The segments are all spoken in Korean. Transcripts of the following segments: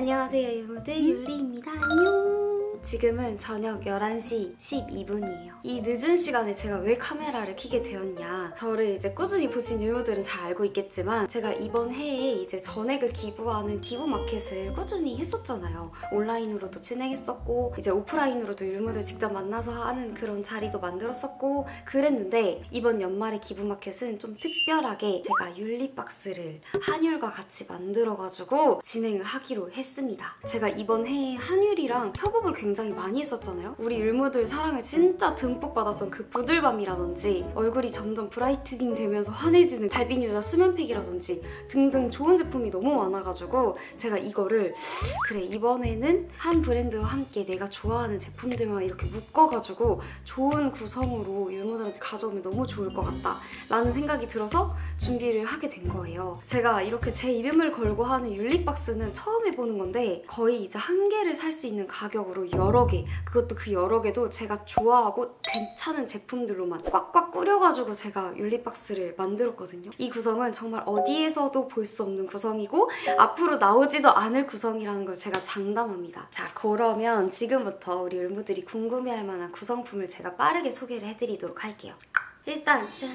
안녕하세요 율무들 율리입니다. 안녕. 지금은 저녁 11시 12분이에요. 이 늦은 시간에 제가 왜 카메라를 켜게 되었냐. 저를 이제 꾸준히 보신 율무들은 잘 알고 있겠지만 제가 이번 해에 이제 전액을 기부하는 기부 마켓을 꾸준히 했었잖아요. 온라인으로도 진행했었고 이제 오프라인으로도 율무들 직접 만나서 하는 그런 자리도 만들었었고 그랬는데 이번 연말의 기부 마켓은 좀 특별하게 제가 율리박스를 한율과 같이 만들어가지고 진행을 하기로 했습니다. 제가 이번 해에 한율이랑 협업을 굉장히 많이 했었잖아요. 우리 율무들 사랑을 진짜 듬뿍 받았던 그 부들밤이라든지 얼굴이 점점 brightening 되면서 환해지는 달빛 유자 수면팩이라든지 등등 좋은 제품이 너무 많아가지고 제가 이거를 그래 이번에는 한 브랜드와 함께 내가 좋아하는 제품들만 이렇게 묶어가지고 좋은 구성으로 율무들한테 가져오면 너무 좋을 것 같다 라는 생각이 들어서 준비를 하게 된 거예요. 제가 이렇게 제 이름을 걸고 하는 율리박스는 처음 해보는 건데 거의 이제 한 개를 살 수 있는 가격으로 여러 개 그것도 그 여러 개도 제가 좋아하고 괜찮은 제품들로만 꽉꽉 꾸려가지고 제가 율리박스를 만들었거든요. 이 구성은 정말 어디에서도 볼 수 없는 구성이고 앞으로 나오지도 않을 구성이라는 걸 제가 장담합니다. 자 그러면 지금부터 우리 율무들이 궁금해할 만한 구성품을 제가 빠르게 소개를 해드리도록 할게요. 일단 짠!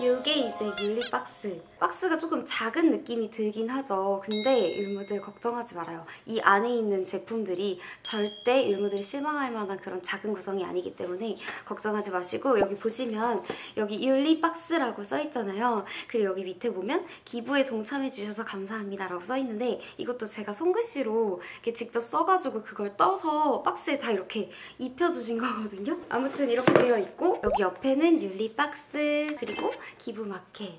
이게 이제 율리 박스. 박스가 조금 작은 느낌이 들긴 하죠. 근데 율무들 걱정하지 말아요. 이 안에 있는 제품들이 절대 율무들이 실망할 만한 그런 작은 구성이 아니기 때문에 걱정하지 마시고 여기 보시면 여기 율리 박스라고 써있잖아요. 그리고 여기 밑에 보면 기부에 동참해주셔서 감사합니다 라고 써있는데 이것도 제가 손글씨로 이렇게 직접 써가지고 그걸 떠서 박스에 다 이렇게 입혀주신 거거든요. 아무튼 이렇게 되어 있고 여기 옆에는 율리 박스 그리고 기부 마켓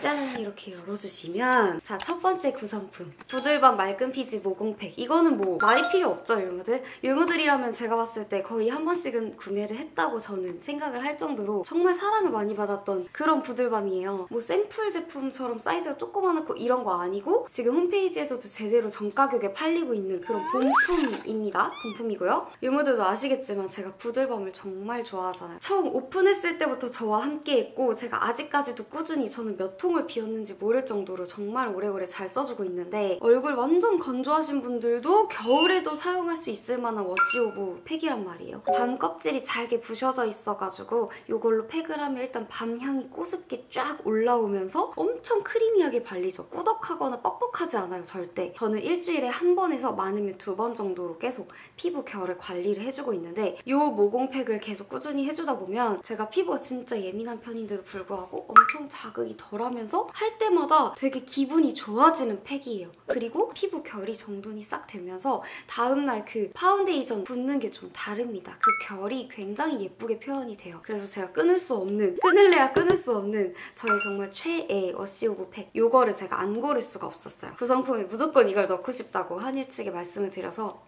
짠 이렇게 열어주시면 자 첫 번째 구성품. 부들밤 말끔 피지 모공팩. 이거는 뭐 말이 필요 없죠 율무들? 율무들이라면 제가 봤을 때 거의 한 번씩은 구매를 했다고 저는 생각을 할 정도로 정말 사랑을 많이 받았던 그런 부들밤이에요. 뭐 샘플 제품처럼 사이즈가 조그만하고 이런 거 아니고 지금 홈페이지에서도 제대로 정가격에 팔리고 있는 그런 본품입니다. 본품이고요. 율무들도 아시겠지만 제가 부들밤을 정말 좋아하잖아요. 처음 오픈했을 때부터 저와 함께 했고 제가 아직까지도 꾸준히 저는 몇 통을 비웠는지 모를 정도로 정말 오래오래 잘 써주고 있는데 얼굴 완전 건조하신 분들도 겨울에도 사용할 수 있을 만한 wash-off 팩이란 말이에요. 밤 껍질이 잘게 부셔져 있어가지고 이걸로 팩을 하면 일단 밤 향이 꼬숩게 쫙 올라오면서 엄청 크리미하게 발리죠. 꾸덕하거나 뻑뻑하지 않아요, 절대. 저는 일주일에 한 번에서 많으면 두 번 정도로 계속 피부 결을 관리를 해주고 있는데 이 모공팩을 계속 꾸준히 해주다 보면 제가 피부가 진짜 예민한 편인데도 불구하고 엄청 자극이 덜하면 서 할 때마다 되게 기분이 좋아지는 팩이에요. 그리고 피부 결이 정돈이 싹 되면서 다음날 그 파운데이션 붙는 게 좀 다릅니다. 그 결이 굉장히 예쁘게 표현이 돼요. 그래서 제가 끊을 수 없는, 끊을래야 끊을 수 없는 저의 정말 최애 wash-off 팩 이거를 제가 안 고를 수가 없었어요. 구성품에 무조건 이걸 넣고 싶다고 한율 측에 말씀을 드려서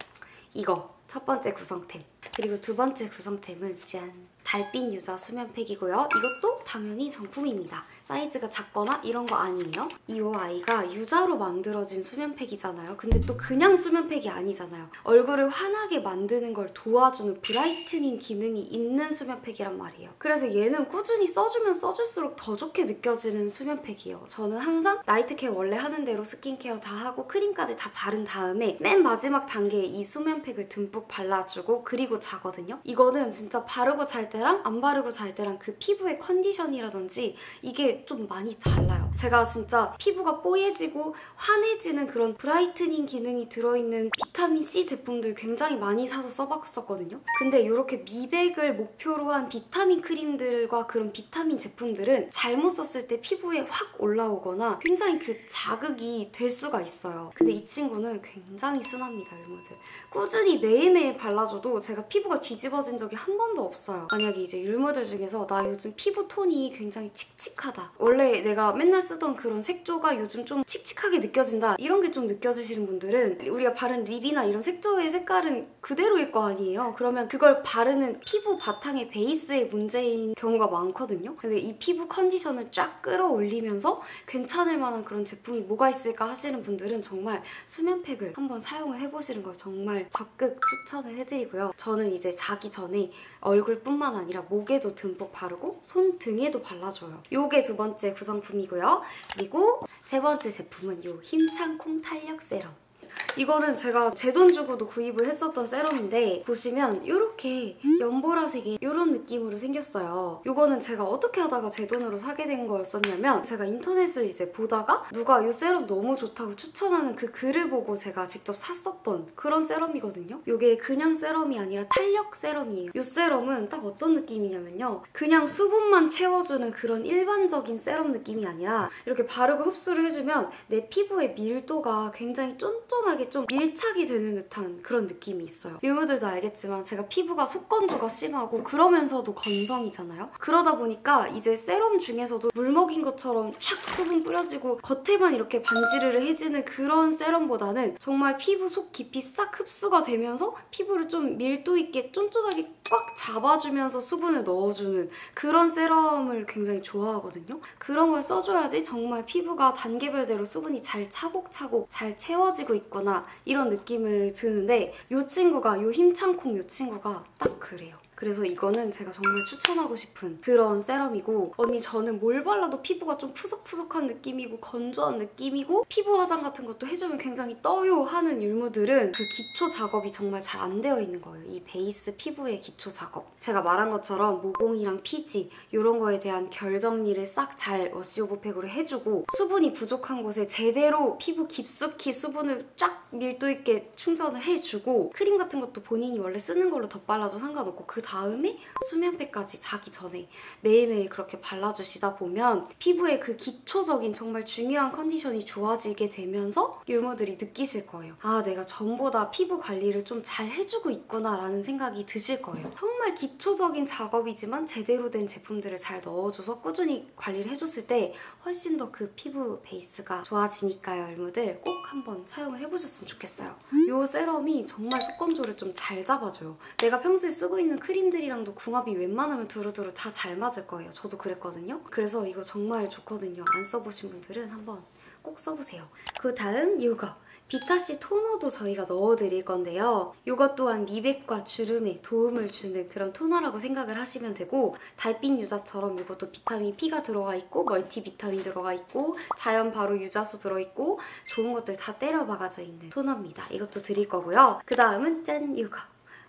이거 첫 번째 구성템 그리고 두 번째 구성템은 짠 달빛 유자 수면팩이고요. 이것도 당연히 정품입니다. 사이즈가 작거나 이런 거 아니에요. 이 아이가 유자로 만들어진 수면팩이잖아요. 근데 또 그냥 수면팩이 아니잖아요. 얼굴을 환하게 만드는 걸 도와주는 brightening 기능이 있는 수면팩이란 말이에요. 그래서 얘는 꾸준히 써주면 써줄수록 더 좋게 느껴지는 수면팩이에요. 저는 항상 night care 원래 하는 대로 스킨케어 다 하고 크림까지 다 바른 다음에 맨 마지막 단계에 이 수면팩을 듬뿍 발라주고 그리고 자거든요. 이거는 진짜 바르고 잘 때랑 안 바르고 잘 때랑 그 피부의 컨디션이라든지 이게 좀 많이 달라요. 제가 진짜 피부가 뽀얘지고 환해지는 그런 brightening 기능이 들어있는 비타민C 제품들 굉장히 많이 사서 써봤었거든요. 근데 이렇게 미백을 목표로 한 비타민 크림들과 그런 비타민 제품들은 잘못 썼을 때 피부에 확 올라오거나 굉장히 그 자극이 될 수가 있어요. 근데 이 친구는 굉장히 순합니다, 율무들. 꾸준히 매일매일 발라줘도 제가 피부가 뒤집어진 적이 한 번도 없어요. 만약에 이제 율무들 중에서 나 요즘 피부 톤이 굉장히 칙칙하다. 원래 내가 맨날 쓰던 그런 색조가 요즘 좀 칙칙하게 느껴진다. 이런 게 좀 느껴지시는 분들은 우리가 바른 립이나 이런 색조의 색깔은 그대로일 거 아니에요. 그러면 그걸 바르는 피부 바탕의 베이스의 문제인 경우가 많거든요. 근데 이 피부 컨디션을 쫙 끌어올리면서 괜찮을 만한 그런 제품이 뭐가 있을까 하시는 분들은 정말 수면팩을 한번 사용을 해보시는 걸 정말 적극 추천을 해드리고요. 저는 이제 자기 전에 얼굴뿐만 아니라 목에도 듬뿍 바르고 손 등에도 발라줘요. 요게 두 번째 구성품이고요. 그리고 세 번째 제품은 요 힘찬 콩 탄력 세럼. 이거는 제가 제 돈 주고도 구입을 했었던 세럼인데 보시면 이렇게 연보라색의 이런 느낌으로 생겼어요. 이거는 제가 어떻게 하다가 제 돈으로 사게 된 거였었냐면 제가 인터넷을 이제 보다가 누가 이 세럼 너무 좋다고 추천하는 그 글을 보고 제가 직접 샀었던 그런 세럼이거든요. 이게 그냥 세럼이 아니라 탄력 세럼이에요. 이 세럼은 딱 어떤 느낌이냐면요. 그냥 수분만 채워주는 그런 일반적인 세럼 느낌이 아니라 이렇게 바르고 흡수를 해주면 내 피부의 밀도가 굉장히 쫀쫀 하게 좀 밀착이 되는 듯한 그런 느낌이 있어요. 유무들도 알겠지만 제가 피부가 속건조가 심하고 그러면서도 건성이잖아요. 그러다 보니까 이제 세럼 중에서도 물 먹인 것처럼 촥 수분 뿌려지고 겉에만 이렇게 반지르르 해지는 그런 세럼보다는 정말 피부 속 깊이 싹 흡수가 되면서 피부를 좀 밀도 있게 쫀쫀하게 꽉 잡아주면서 수분을 넣어주는 그런 세럼을 굉장히 좋아하거든요. 그런 걸 써줘야지 정말 피부가 단계별대로 수분이 잘 차곡차곡 잘 채워지고 있 구나 이런 느낌을 드는데 이 친구가 이 힘창콩 이 친구가 딱 그래요. 그래서 이거는 제가 정말 추천하고 싶은 그런 세럼이고 언니 저는 뭘 발라도 피부가 좀 푸석푸석한 느낌이고 건조한 느낌이고 피부 화장 같은 것도 해주면 굉장히 떠요 하는 율무들은 그 기초 작업이 정말 잘 안 되어 있는 거예요. 이 베이스 피부의 기초 작업. 제가 말한 것처럼 모공이랑 피지 이런 거에 대한 결 정리를 싹 잘 워시오버팩으로 해주고 수분이 부족한 곳에 제대로 피부 깊숙이 수분을 쫙 밀도 있게 충전을 해주고 크림 같은 것도 본인이 원래 쓰는 걸로 덧발라도 상관없고 그 다음에 수면팩까지 자기 전에 매일매일 그렇게 발라주시다 보면 피부의 그 기초적인 정말 중요한 컨디션이 좋아지게 되면서 유무들이 느끼실 거예요. 아 내가 전보다 피부 관리를 좀 잘 해주고 있구나 라는 생각이 드실 거예요. 정말 기초적인 작업이지만 제대로 된 제품들을 잘 넣어줘서 꾸준히 관리를 해줬을 때 훨씬 더 그 피부 베이스가 좋아지니까요 유무들 꼭 한번 사용을 해보셨으면 좋겠어요. 이 세럼이 정말 속건조를 좀 잘 잡아줘요. 내가 평소에 쓰고 있는 크림 들이랑도 궁합이 웬만하면 두루두루 다 잘 맞을 거예요. 저도 그랬거든요. 그래서 이거 정말 좋거든요. 안 써보신 분들은 한번 꼭 써보세요. 그 다음 이거 비타씨 토너도 저희가 넣어드릴 건데요. 이것 또한 미백과 주름에 도움을 주는 그런 토너라고 생각을 하시면 되고 달빛 유자처럼 이것도 비타민 P가 들어가 있고 멀티 비타민 들어가 있고 자연 바로 유자수 들어있고 좋은 것들 다 때려 박아져 있는 토너입니다. 이것도 드릴 거고요. 그 다음은 짠! 이거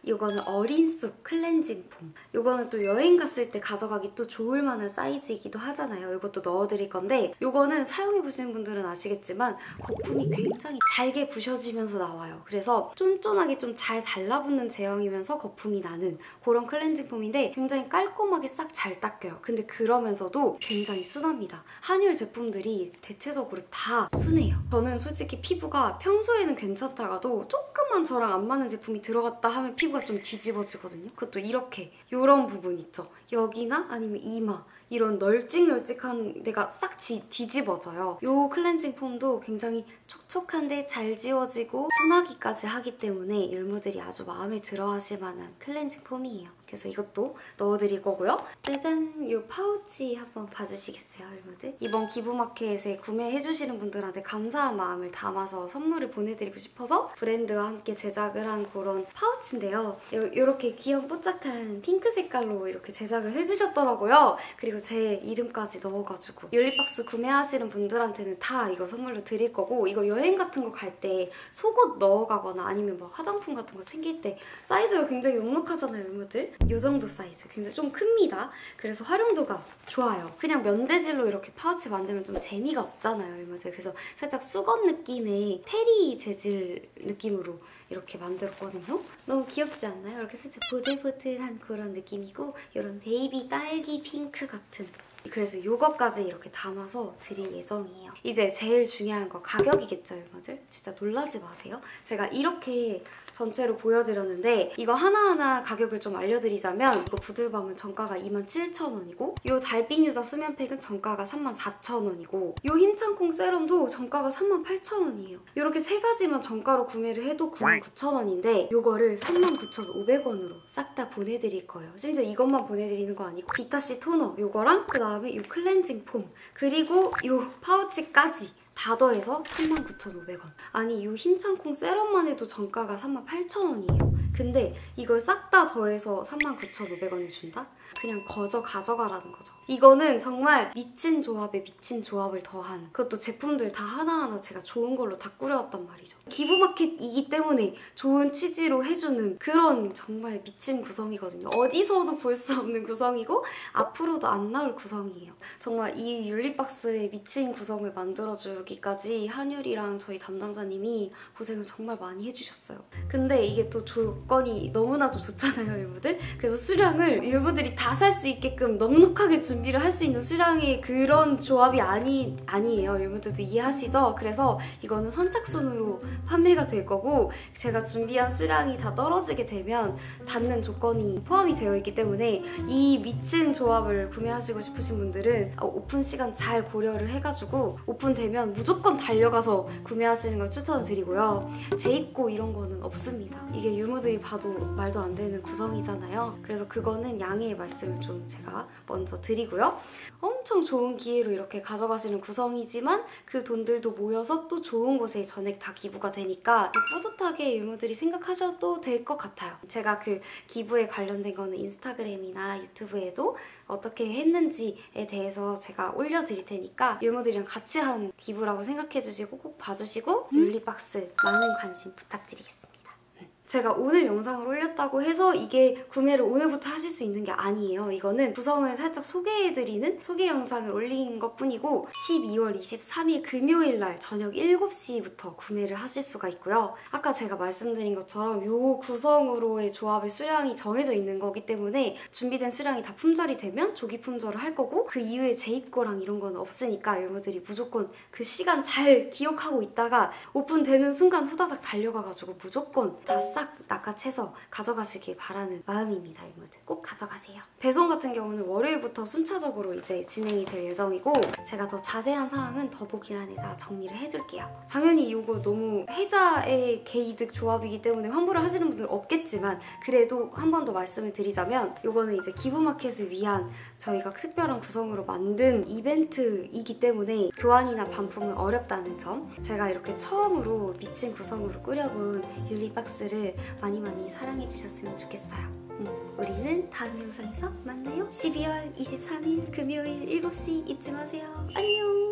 이거는 어린 쑥 클렌징 폼. 이거는 또 여행 갔을 때 가져가기 또 좋을 만한 사이즈이기도 하잖아요. 이것도 넣어드릴 건데 이거는 사용해보시는 분들은 아시겠지만 거품이 굉장히 잘게 부셔지면서 나와요. 그래서 쫀쫀하게 좀 잘 달라붙는 제형이면서 거품이 나는 그런 클렌징 폼인데 굉장히 깔끔하게 싹 잘 닦여요. 근데 그러면서도 굉장히 순합니다. 한율 제품들이 대체적으로 다 순해요. 저는 솔직히 피부가 평소에는 괜찮다가도 조금만 저랑 안 맞는 제품이 들어갔다 하면 피부 피부가 좀 뒤집어지거든요. 그것도 이렇게 이런 부분 있죠. 여기나 아니면 이마 이런 널찍널찍한 데가 싹 지, 뒤집어져요. 이 cleansing foam도 굉장히 촉촉한데 잘 지워지고 순하기까지 하기 때문에 율무들이 아주 마음에 들어 하실 만한 cleansing foam이에요. 그래서 이것도 넣어드릴 거고요. 짜잔! 이 파우치 한번 봐주시겠어요, 율무들? 이번 기부마켓에 구매해주시는 분들한테 감사한 마음을 담아서 선물을 보내드리고 싶어서 브랜드와 함께 제작을 한 그런 파우치인데요. 이렇게 귀여운 뽀짝한 핑크 색깔로 이렇게 제작을 해주셨더라고요. 그리고 제 이름까지 넣어가지고 율리박스 구매하시는 분들한테는 다 이거 선물로 드릴 거고 이거 여행 같은 거 갈 때 속옷 넣어가거나 아니면 막 화장품 같은 거 챙길 때 사이즈가 굉장히 넉넉하잖아요, 율무들. 이 정도 사이즈. 굉장히 좀 큽니다. 그래서 활용도가 좋아요. 그냥 면재질로 이렇게 파우치 만들면 좀 재미가 없잖아요, 율무들. 그래서 살짝 수건 느낌의 terry 재질 느낌으로 이렇게 만들었거든요. 너무 귀엽지 않나요? 이렇게 살짝 보들보들한 그런 느낌이고 이런 베이비 딸기 핑크 같은 그래서 이것까지 이렇게 담아서 드릴 예정이에요. 이제 제일 중요한 거 가격이겠죠, 여러분들? 진짜 놀라지 마세요. 제가 이렇게 전체로 보여드렸는데 이거 하나하나 가격을 좀 알려드리자면 이거 부들밤은 정가가 27,000원이고 이 달빛 유자 수면팩은 정가가 34,000원이고 이 힘창콩 세럼도 정가가 38,000원이에요. 이렇게 세 가지만 정가로 구매를 해도 99,000원인데 이거를 39,500원으로 싹 다 보내드릴 거예요. 심지어 이것만 보내드리는 거 아니고 비타씨 토너 이거랑 그다음에 이 클렌징 폼 그리고 이 파우치까지 다 더해서 39,500원. 아니 이 힘창콩 세럼만 해도 정가가 38,000원이에요. 근데 이걸 싹 다 더해서 39,500원에 준다? 그냥 거저 가져가라는 거죠. 이거는 정말 미친 조합에 미친 조합을 더한 그것도 제품들 다 하나하나 제가 좋은 걸로 다 꾸려왔단 말이죠. 기부마켓이기 때문에 좋은 취지로 해주는 그런 정말 미친 구성이거든요. 어디서도 볼 수 없는 구성이고 앞으로도 안 나올 구성이에요. 정말 이 율리박스의 미친 구성을 만들어주기까지 한율이랑 저희 담당자님이 고생을 정말 많이 해주셨어요. 근데 이게 또 조 건이 너무나도 좋잖아요, 여러분들. 그래서 수량을 여러분들이 다 살 수 있게끔 넉넉하게 준비를 할 수 있는 수량의 그런 조합이 아니, 아니에요. 여러분들도 이해하시죠? 그래서 이거는 선착순으로 판매가 될 거고 제가 준비한 수량이 다 떨어지게 되면 닿는 조건이 포함이 되어 있기 때문에 이 미친 조합을 구매하시고 싶으신 분들은 오픈 시간 잘 고려를 해가지고 오픈되면 무조건 달려가서 구매하시는 걸 추천을 드리고요. 재입고 이런 거는 없습니다. 이게 유무 봐도 말도 안 되는 구성이잖아요. 그래서 그거는 양해의 말씀을 좀 제가 먼저 드리고요. 엄청 좋은 기회로 이렇게 가져가시는 구성이지만 그 돈들도 모여서 또 좋은 곳에 전액 다 기부가 되니까 뿌듯하게 유무들이 생각하셔도 될 것 같아요. 제가 그 기부에 관련된 거는 인스타그램이나 유튜브에도 어떻게 했는지에 대해서 제가 올려드릴 테니까 유무들이랑 같이 한 기부라고 생각해주시고 꼭 봐주시고 율리박스 많은 관심 부탁드리겠습니다. 제가 오늘 영상을 올렸다고 해서 이게 구매를 오늘부터 하실 수 있는 게 아니에요. 이거는 구성을 살짝 소개해드리는 소개 영상을 올린 것 뿐이고 12월 23일 금요일 날 저녁 7시부터 구매를 하실 수가 있고요. 아까 제가 말씀드린 것처럼 이 구성으로의 조합의 수량이 정해져 있는 거기 때문에 준비된 수량이 다 품절이 되면 조기 품절을 할 거고 그 이후에 재입고랑 이런 건 없으니까 여러분들이 무조건 그 시간 잘 기억하고 있다가 오픈되는 순간 후다닥 달려가가지고 무조건 다싹 낚아채서 가져가시길 바라는 마음입니다, 여러분들. 꼭 가져가세요. 배송 같은 경우는 월요일부터 순차적으로 이제 진행이 될 예정이고 제가 더 자세한 사항은 더보기란에다 정리를 해줄게요. 당연히 이거 너무 해자의 개이득 조합이기 때문에 환불을 하시는 분들 없겠지만 그래도 한 번 더 말씀을 드리자면 이거는 이제 기부마켓을 위한 저희가 특별한 구성으로 만든 이벤트이기 때문에 교환이나 반품은 어렵다는 점 제가 이렇게 처음으로 미친 구성으로 꾸려본 율리박스 를 많이 많이 사랑해 주셨으면 좋겠어요. 음, 우리는 다음 영상에서 만나요. 12월 23일 금요일 7시 잊지 마세요. 안녕!